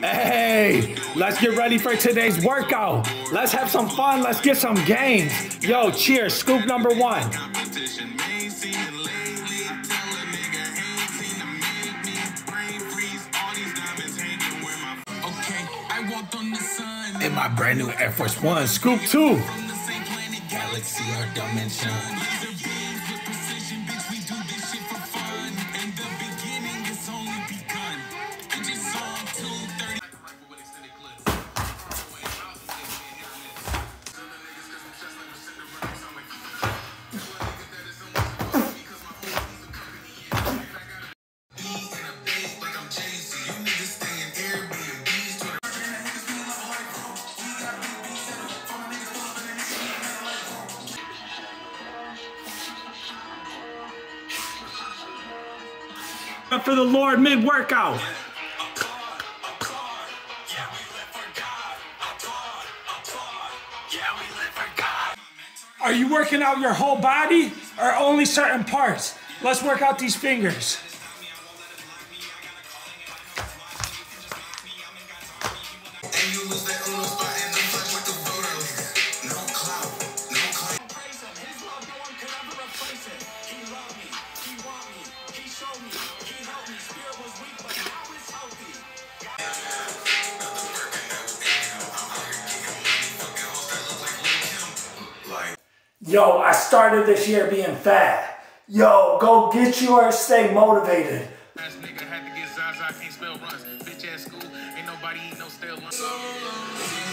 Hey, let's get ready for today's workout. Let's have some fun. Let's get some gains. Yo, cheers. Scoop number one. In my brand new Air Force One, Scoop 2. Galaxy or dimension. Up for the Lord mid workout. Are you working out your whole body or only certain parts? Let's work out these fingers. Yo, I started this year being fat. Yo, go get yours, stay motivated. Nigga had to get Zaza, can't spell runs. Bitch ass school, ain't nobody eat no stale lunch.